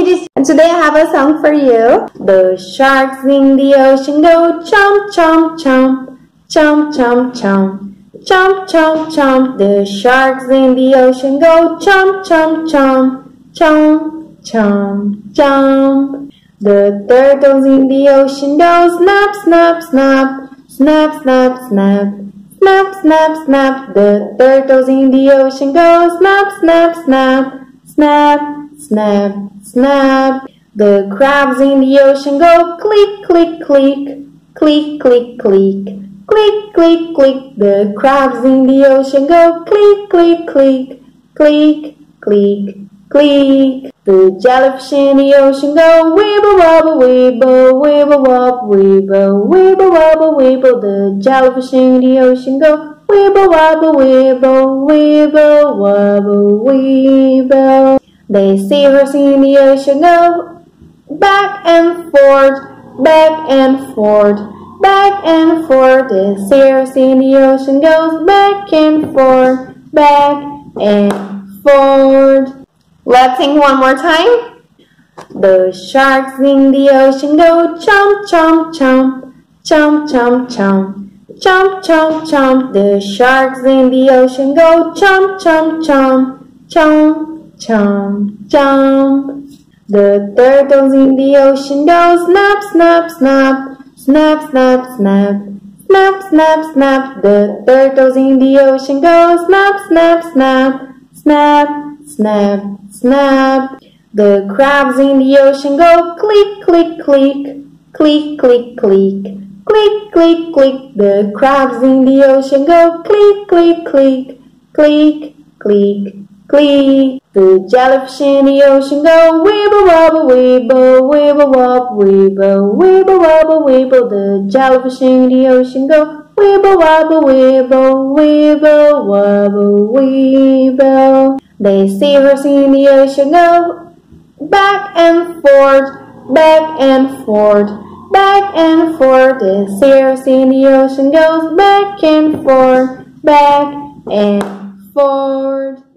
kitties. And today I have a song for you. The sharks in the ocean go chomp, chomp, chomp, chomp, chomp, chomp. Chomp, chomp, chomp. The sharks in the ocean go chomp, chomp, chomp, chomp, chomp, chomp. The turtles in the ocean go snap, snap, snap, snap, snap, snap. Snap, snap, snap, the turtles in the ocean go snap, snap, snap snap snap, snap. The crabs in the ocean go click, click, click, click, click, click, click, click, click. The crabs in the ocean go click, click, click, click, click, click. The jellyfish in the ocean go wibble wobble wibble, wibble wobble wibble, wibble wobble wibble. The jellyfish in the ocean go wibble wobble wibble, wibble wobble wibble. They see her in the ocean go back and forth, back and forth, back and forth. The sailors in the ocean goes back and forth, back and forth. Let's sing one more time. The sharks in the ocean go chomp, chomp, chomp, chomp, chomp, chomp, Chomp, chomp, chomp. The sharks in the ocean go chomp, chomp, chomp. Chomp, chomp, chomp. The turtles in the ocean go snap, snap, snap. Snap, snap, snap. Snap, snap, snap. The turtles in the ocean go snap, snap, snap. Snap, snap, snap. The crabs in the ocean go click, click, click. Click, click, click click, click, click. The crabs in the ocean go click, click, click, click, click, click. The jellyfish in the ocean go weeble wobble weeble, weeble wobble weeble, weeble wobble weeble. The jellyfish in the ocean go weeble wobble weeble, weeble wobble weeble. The seahorse in the ocean go back and forth, back and forth, and forth. The seahorse in the ocean goes back and forth, back and forth.